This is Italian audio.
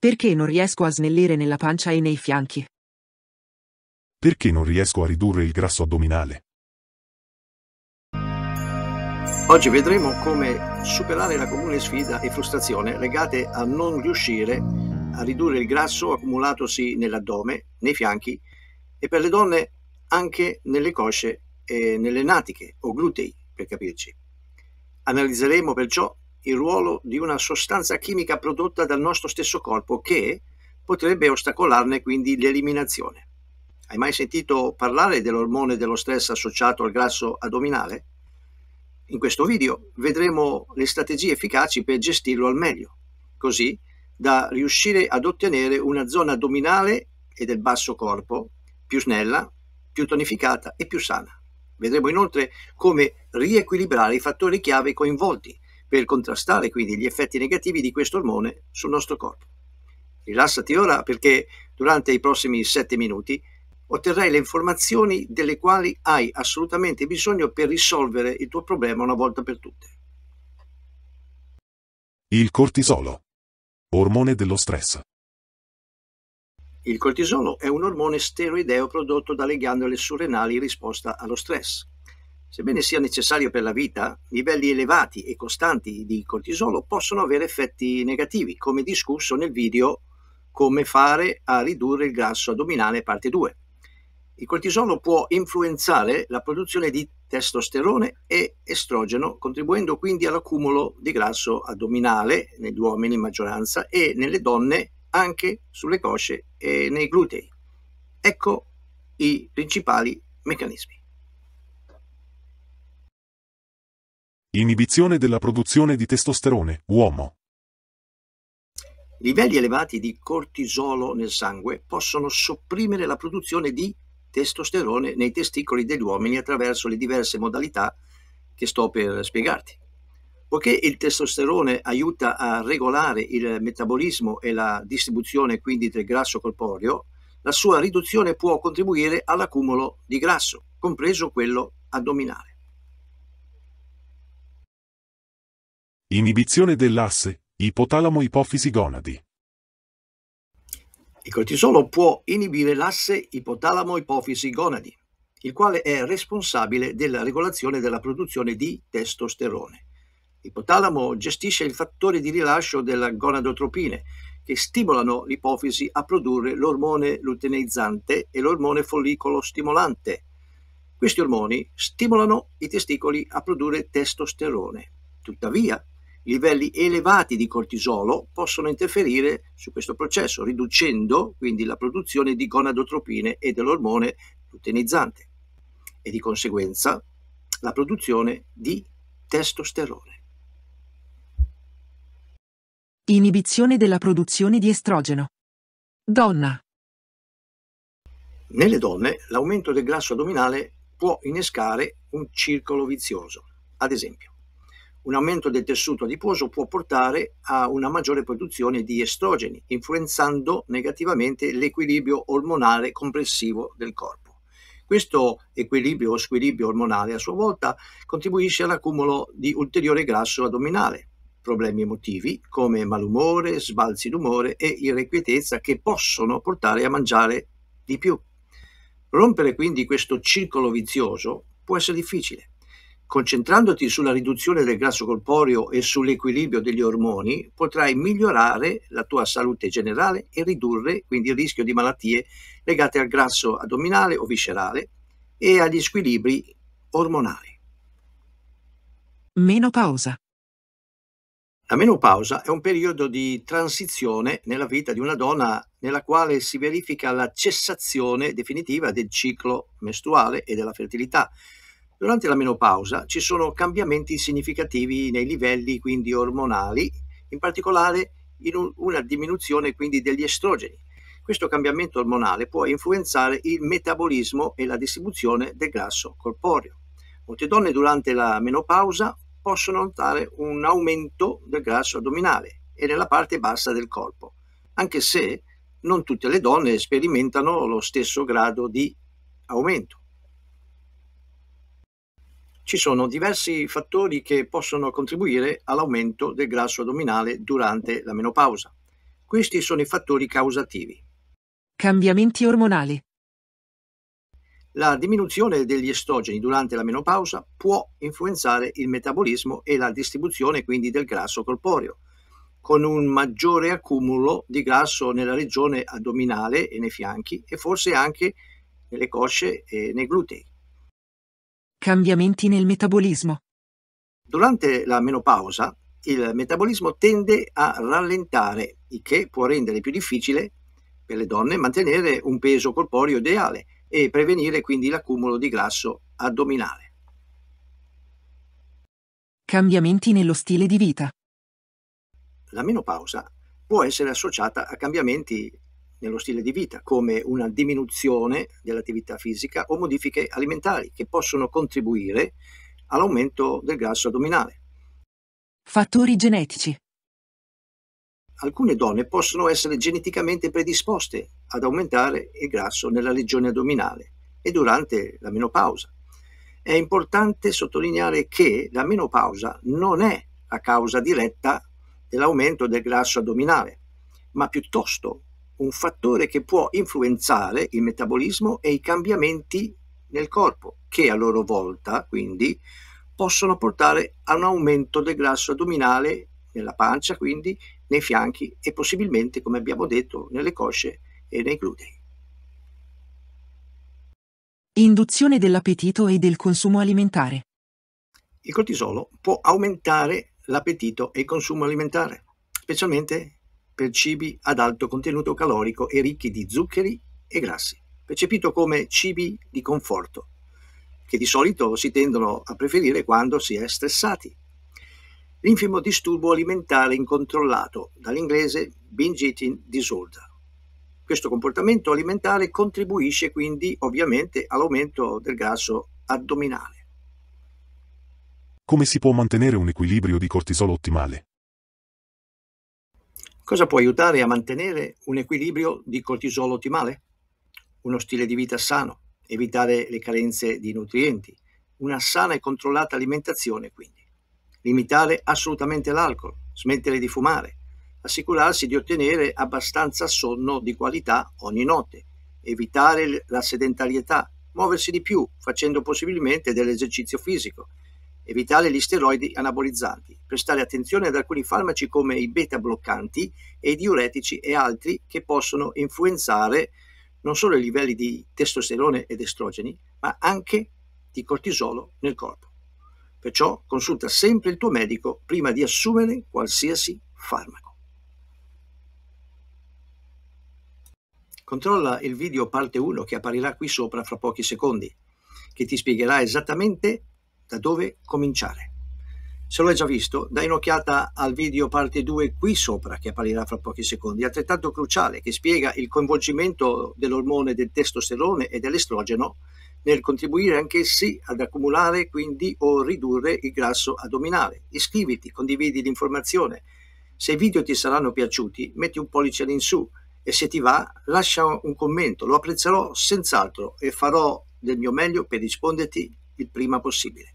Perché non riesco a snellire nella pancia e nei fianchi? Perché non riesco a ridurre il grasso addominale? Oggi vedremo come superare la comune sfida e frustrazione legate a non riuscire a ridurre il grasso accumulatosi nell'addome, nei fianchi e per le donne anche nelle cosce e nelle natiche o glutei, per capirci. Analizzeremo perciò il ruolo di una sostanza chimica prodotta dal nostro stesso corpo che potrebbe ostacolarne quindi l'eliminazione. Hai mai sentito parlare dell'ormone dello stress associato al grasso addominale? In questo video vedremo le strategie efficaci per gestirlo al meglio, così da riuscire ad ottenere una zona addominale e del basso corpo più snella, più tonificata e più sana. Vedremo inoltre come riequilibrare i fattori chiave coinvolti per contrastare quindi gli effetti negativi di questo ormone sul nostro corpo. Rilassati ora perché durante i prossimi 7 minuti otterrai le informazioni delle quali hai assolutamente bisogno per risolvere il tuo problema una volta per tutte. Il cortisolo. Ormone dello stress. Il cortisolo è un ormone steroideo prodotto dalle ghiandole surrenali in risposta allo stress. Sebbene sia necessario per la vita, livelli elevati e costanti di cortisolo possono avere effetti negativi, come discusso nel video Come fare a ridurre il grasso addominale parte 2. Il cortisolo può influenzare la produzione di testosterone e estrogeno, contribuendo quindi all'accumulo di grasso addominale negli uomini in maggioranza e nelle donne anche sulle cosce e nei glutei. Ecco i principali meccanismi. Inibizione della produzione di testosterone, uomo. Livelli elevati di cortisolo nel sangue possono sopprimere la produzione di testosterone nei testicoli degli uomini attraverso le diverse modalità che sto per spiegarti. Poiché il testosterone aiuta a regolare il metabolismo e la distribuzione quindi del grasso corporeo, la sua riduzione può contribuire all'accumulo di grasso, compreso quello addominale. Inibizione dell'asse, ipotalamo-ipofisi gonadi. Il cortisolo può inibire l'asse ipotalamo-ipofisi gonadi, il quale è responsabile della regolazione della produzione di testosterone. L'ipotalamo gestisce il fattore di rilascio della gonadotropine, che stimolano l'ipofisi a produrre l'ormone luteineizzante e l'ormone follicolo stimolante. Questi ormoni stimolano i testicoli a produrre testosterone. Tuttavia, livelli elevati di cortisolo possono interferire su questo processo, riducendo quindi la produzione di gonadotropine e dell'ormone luteinizzante e di conseguenza la produzione di testosterone. Inibizione della produzione di estrogeno. Donna. Nelle donne l'aumento del grasso addominale può innescare un circolo vizioso. Ad esempio, un aumento del tessuto adiposo può portare a una maggiore produzione di estrogeni, influenzando negativamente l'equilibrio ormonale complessivo del corpo. Questo equilibrio o squilibrio ormonale a sua volta contribuisce all'accumulo di ulteriore grasso addominale, problemi emotivi come malumore, sbalzi d'umore e irrequietezza che possono portare a mangiare di più. Rompere quindi questo circolo vizioso può essere difficile Concentrandoti sulla riduzione del grasso corporeo e sull'equilibrio degli ormoni, potrai migliorare la tua salute generale e ridurre quindi il rischio di malattie legate al grasso addominale o viscerale e agli squilibri ormonali. Menopausa. La menopausa è un periodo di transizione nella vita di una donna nella quale si verifica la cessazione definitiva del ciclo mestruale e della fertilità Durante la menopausa ci sono cambiamenti significativi nei livelli quindi ormonali, in particolare in una diminuzione quindi degli estrogeni. Questo cambiamento ormonale può influenzare il metabolismo e la distribuzione del grasso corporeo. Molte donne durante la menopausa possono notare un aumento del grasso addominale e nella parte bassa del corpo, anche se non tutte le donne sperimentano lo stesso grado di aumento. Ci sono diversi fattori che possono contribuire all'aumento del grasso addominale durante la menopausa. Questi sono i fattori causativi. Cambiamenti ormonali. La diminuzione degli estrogeni durante la menopausa può influenzare il metabolismo e la distribuzione quindi del grasso corporeo, con un maggiore accumulo di grasso nella regione addominale e nei fianchi e forse anche nelle cosce e nei glutei. Cambiamenti nel metabolismo. Durante la menopausa il metabolismo tende a rallentare, il che può rendere più difficile per le donne mantenere un peso corporeo ideale e prevenire quindi l'accumulo di grasso addominale. Cambiamenti nello stile di vita. La menopausa può essere associata a cambiamenti nello stile di vita, come una diminuzione dell'attività fisica o modifiche alimentari che possono contribuire all'aumento del grasso addominale. Fattori genetici. Alcune donne possono essere geneticamente predisposte ad aumentare il grasso nella regione addominale e durante la menopausa. È importante sottolineare che la menopausa non è la causa diretta dell'aumento del grasso addominale, ma piuttosto un fattore che può influenzare il metabolismo e i cambiamenti nel corpo, che a loro volta, quindi, possono portare a un aumento del grasso addominale nella pancia, quindi nei fianchi e possibilmente, come abbiamo detto, nelle cosce e nei glutei. Induzione dell'appetito e del consumo alimentare. Il cortisolo può aumentare l'appetito e il consumo alimentare, specialmente per cibi ad alto contenuto calorico e ricchi di zuccheri e grassi, percepito come cibi di conforto, che di solito si tendono a preferire quando si è stressati. L'infimo disturbo alimentare incontrollato, dall'inglese binge eating disorder. Questo comportamento alimentare contribuisce quindi ovviamente all'aumento del grasso addominale. Come si può mantenere un equilibrio di cortisolo ottimale? Cosa può aiutare a mantenere un equilibrio di cortisolo ottimale? Uno stile di vita sano, evitare le carenze di nutrienti, una sana e controllata alimentazione quindi. Limitare assolutamente l'alcol, smettere di fumare, assicurarsi di ottenere abbastanza sonno di qualità ogni notte, evitare la sedentarietà, muoversi di più facendo possibilmente dell'esercizio fisico, evitare gli steroidi anabolizzanti, prestare attenzione ad alcuni farmaci come i beta bloccanti e i diuretici e altri che possono influenzare non solo i livelli di testosterone ed estrogeni, ma anche di cortisolo nel corpo. Perciò consulta sempre il tuo medico prima di assumere qualsiasi farmaco. Controlla il video parte 1 che apparirà qui sopra fra pochi secondi, che ti spiegherà esattamente da dove cominciare. Se lo già visto, dai un'occhiata al video parte 2 qui sopra che apparirà fra pochi secondi, altrettanto cruciale, che spiega il coinvolgimento dell'ormone del testosterone e dell'estrogeno nel contribuire anch'essi ad accumulare quindi o ridurre il grasso addominale. Iscriviti, condividi l'informazione. Se i video ti saranno piaciuti, metti un pollice in su e se ti va, lascia un commento, lo apprezzerò senz'altro e farò del mio meglio per risponderti il prima possibile.